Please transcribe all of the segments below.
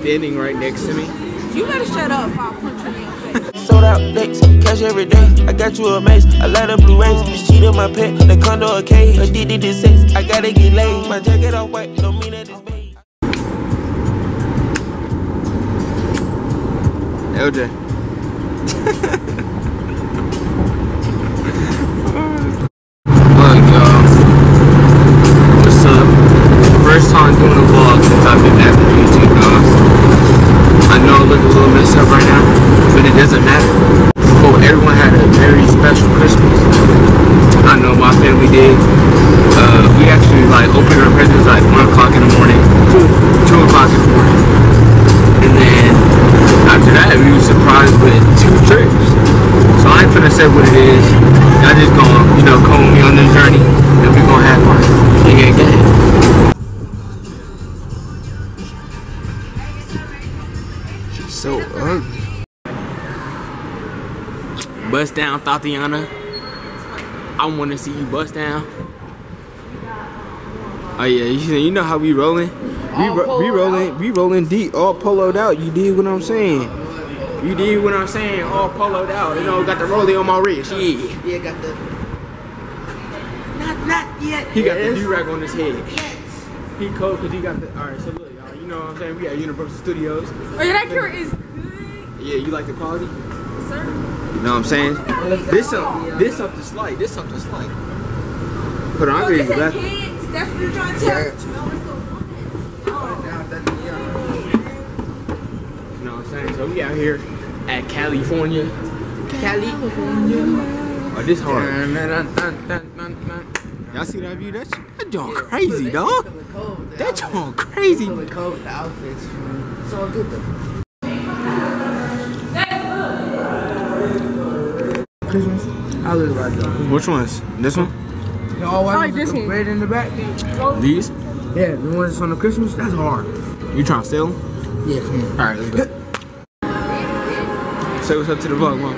Standing right next to me. You better shut up if I punch you in your face. Sold out dates, cash every day. I got you a mace, I light up blue rays. Bitch cheated my pet, the condo a cage. Addicted to sex, I gotta get laid. My jacket off white, don't mean that it's beige. LJ. so ugly. Bust down, Tatiana. I want to see you bust down. Oh yeah, you, you know how we rolling. We, ro- we rolling, we rolling deep, all poloed out. You did what I'm saying. You did what I'm saying, all poloed out. You know, got the rollie on my wrist. Yeah. Yeah, got the. Not, not yet. He got the do-rag on his head. Yes. He cold because he got the. All right, so look, know what I'm saying? We at Universal Studios. Oh, yeah, that cure is good, Yeah, you like the quality? Yes, sir. You know what I'm saying? This up, this up the slide. This up the slide. Hold on, I'm gonna left. kids. That's what you're trying to tell. No, it's the You know what I'm saying? So we out here at California. California. Oh, this hard. Y'all see that view? That's that dog crazy, dog. That joint crazy. Feeling cold the outfits. It's all good though. Christmas? I live right there. Which ones? This one? The all white like ones this one. red in the back. These? Yeah, the ones from the Christmas, that's hard. You trying to steal them? Yeah, come on. All right, let's go. Say what's up to the vlog, mom.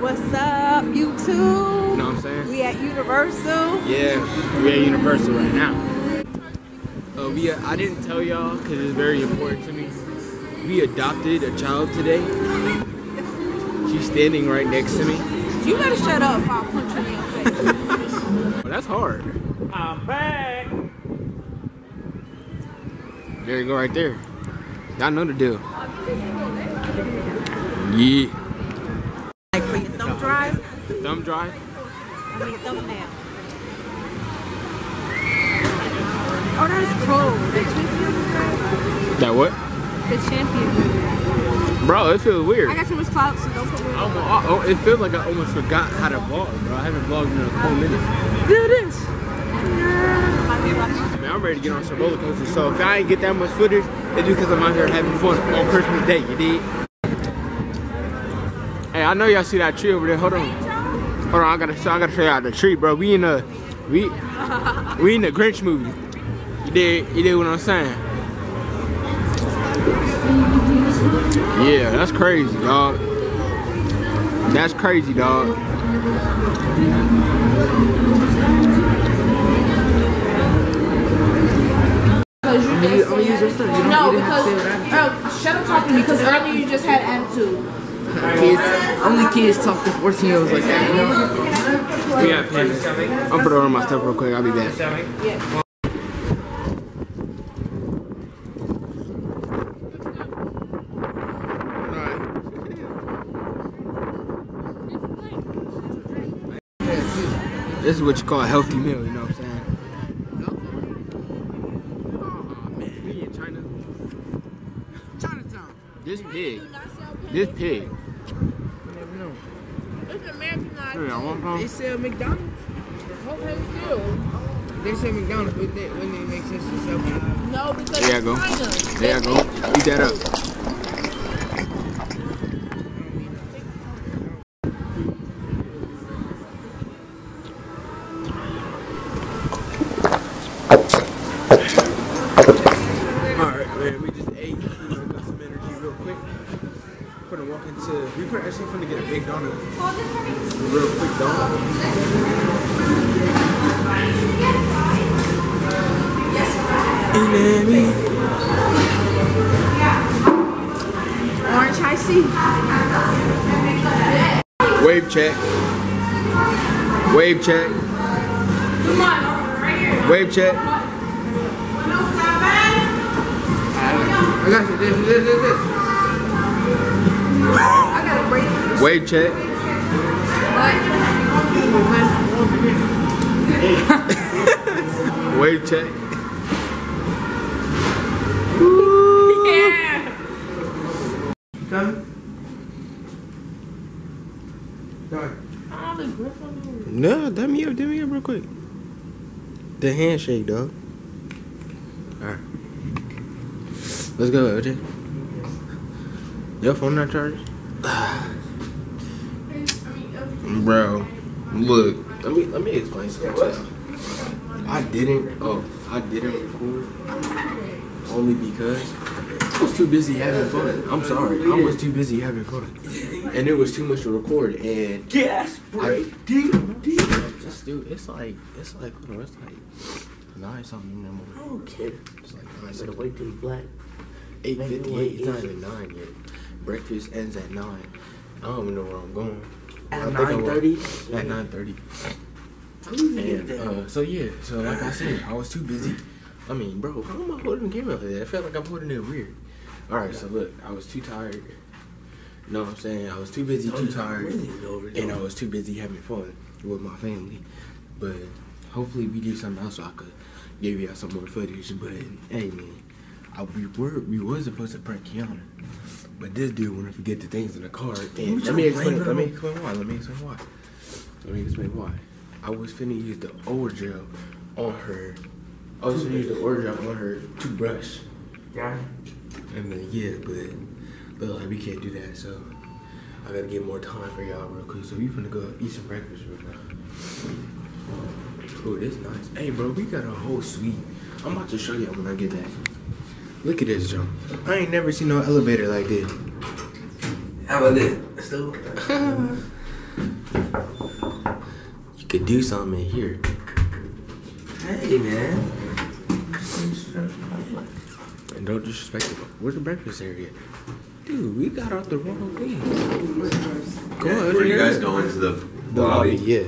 What's up, YouTube? You know what I'm saying? We at Universal. Yeah, we're at Universal right now. Uh, we, uh, I didn't tell y'all because it's very important to me. We adopted a child today. She's standing right next to me. You better shut up if I punch you in your face. Oh, that's hard. I'm back. There you go, right there. Y'all know the deal. Yeah. like for your thumb drive, Thumb drive. for your thumbnail. Oh, that's cool. The champion. That what? The champion. Bro, it feels weird. I got too much clout, so don't put me oh, I on. oh, it feels like I almost forgot how to vlog, bro. I haven't vlogged in a couple minutes. Do this. Man, I'm ready to get on some roller coasters. So if I ain't get that much footage, it's because I'm out here having fun on Christmas Day. You dig? Hey, I know y'all see that tree over there. Hold on. Hold on, I gotta show, I gotta show y'all the tree, bro. We in a we we in the Grinch movie. You did you did what I'm saying? Yeah, that's crazy, dog. That's crazy, dog. Because you I'm gonna use- I'm gonna use your stuff. You No, you didn't have because to say that. oh, shut up talking because earlier you just had attitude. Kids, only kids talk to 14 year olds like that, you know? We got pens. I'm put over my stuff real quick. I'll be back. This is what you call a healthy meal, you know what I'm saying? We in China. Chinatown. This pig. This pig. It's Americanized. Here, I. They sell McDonald's. Okay. They sell McDonald's, but they, when they make sense to sell McDonald's. No, because There you it's go. China. There you go. Eat that up. Alright, man, we just ate. You know, got some energy real quick. Gonna walk into. We are actually gonna get a big donut. A real quick donut. And then we- see. Wave check. Wave check. Come on. Wave check. I got you. This, this, this, this. I gotta break. Wave check. Wave check. Yeah. Come. No, dab me up, dab me up real quick. The handshake, dog. Alright. Let's go, OJ. Your phone not charged? Bro, look. Let me let me explain something. I didn't. Oh, I didn't record only because I was too busy having fun. I'm sorry. I was too busy having fun, and it was too much to record. And Gas break. Deep, just dude, it's like it's like on, it's like nine something in the morning. I don't care. It's like nine something. till you black. Eight it eight. It's not even nine yet. Breakfast ends at nine. I don't even know where I'm going. At think 9:30? At nine thirty. And uh, so yeah, so like I said, I was too busy. I mean, bro, how am I holding the camera like that? I felt like I'm holding it weird. All right, so look, I was too tired. You know what I'm saying? I was too busy, too tired, and I was too busy having fun with my family. But hopefully, we do something else so I could give y'all some more footage. But hey, man, I, we were we was supposed to prank Kiana, but this dude wanted to forget the things in the car. And let me explain. Let me explain why. Let me explain why. Let me explain why. I was finna use the Orajel on her. I was finna use the Orajel on her toothbrush. Yeah. And then yeah, but look like we can't do that, so I gotta get more time for y'all real quick. So we finna go eat some breakfast real quick. Oh, this nice. Hey, bro, we got a whole suite. I'm about to show y'all when I get back. Look at this, Joe. I ain't never seen no elevator like this. How about this? Still? You could do something in here. Hey, man. And don't disrespect it. Where's the breakfast area? Dude, we got out the wrong thing. Go on, Where you guys going to the The lobby, lobby? yeah.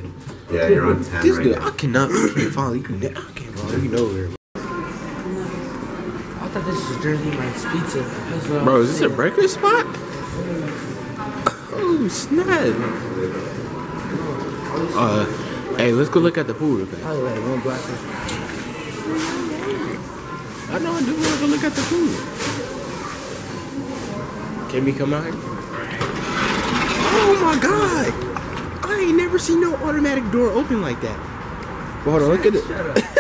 Yeah, you're on 10 This right dude, now. I cannot, I can't follow you. I can't follow you nowhere. I thought this was Jersey Mike's Pizza. That's what I Bro, is this a breakfast spot? Oh, snap. Uh, hey, let's go look at the pool real fast. Probably like one black person. I know I do want to go look at the pool. Can we come out here? Oh my god! I ain't never seen no automatic door open like that. Well, hold on, look at it.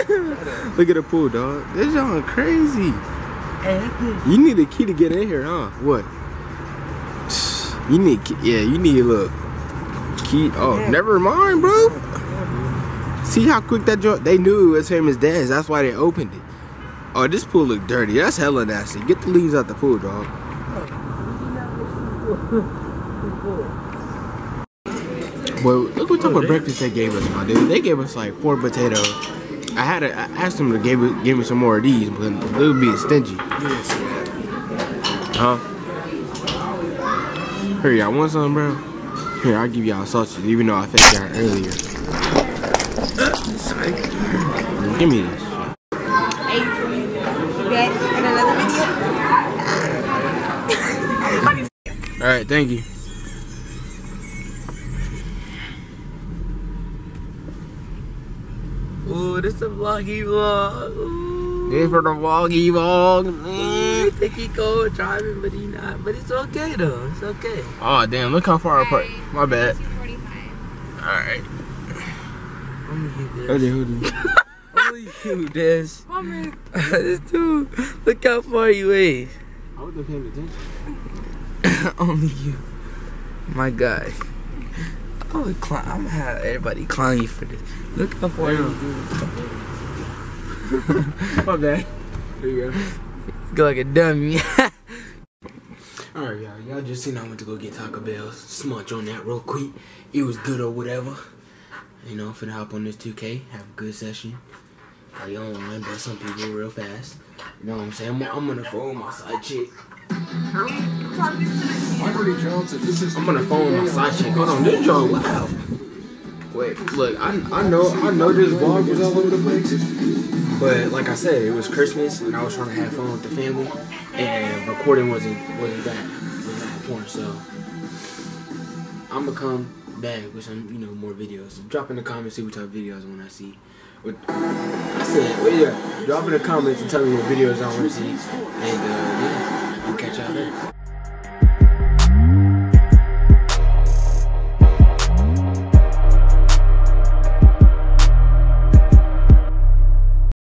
look at the pool, dog. This y'all crazy. You need a key to get in here, huh? What? You need, key- yeah, you need a little key. Oh, never mind, bro. See how quick that joint? They knew it was him as dad's. That's why they opened it. Oh, this pool look dirty. That's hella nasty. Get the leaves out the pool, dog. Well, look what type of breakfast they gave us, my dude. They gave us like four potatoes. I had to, I asked them to give, it- give me some more of these, but they would be stingy. Huh? Here, y'all want some, bro? Here, I'll give y'all sausage, even though I fed y'all earlier. Give me this. Hey, okay, I got another video. All right, thank you. Ooh, this is a vloggy vlog. Ooh. This for the vloggy vlog. I think he go driving, but he not. But it's okay though. It's okay. Oh damn! Look how far apart. My bad. All right. Only you Who this. did- who did- Only you this. This dude. Look how far you is. I wasn't paying attention. Only you. My guy. I'm gonna, clown, I'm gonna have everybody clown you for this. Look how far you My bad. There you go. go like a dummy. All right, y'all. Y'all just seen I went to go get Taco Bell. Smudge on that real quick. It was good or whatever. You know, finna hop on this 2K. Have a good session. Play online, bet some people real fast. You know what I'm saying? I'm, I'm on the phone with my side chick. I'm on the phone my side chick. Hold on, this joint loud. Wait, look, I, I know I know this vlog was all over the place, but like I said, it was Christmas and I was trying to have fun with the family, and recording wasn't wasn't that wasn't that important. So I'm gonna come back with some you know more videos. Drop in the comments see what type of videos I want to see. What I said, well, yeah, drop in the comments and tell me what videos I want to see, and uh, yeah, catch y'all. later.